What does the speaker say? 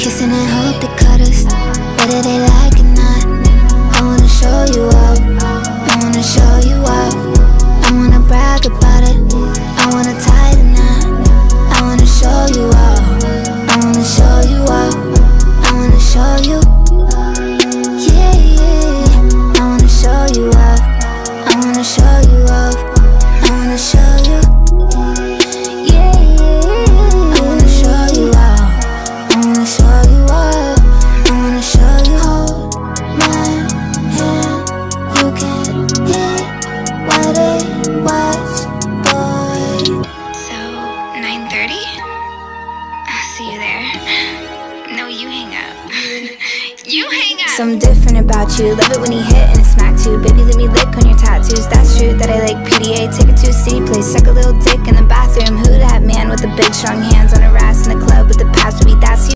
Kissing and hope they cut us. Whether they like it or not. I wanna show you off. I wanna show you off. I wanna brag about it. I wanna tie the knot. I wanna show you off. I wanna show you off. I wanna show you. Yeah, yeah. I wanna show you off. I wanna show you off. I wanna show you hang up! Something different about you. Love it when he hit and smack too. Baby, let me lick on your tattoos. That's true that I like PDA. Take it to a city place. Suck a little dick in the bathroom. Who that man with the big strong hands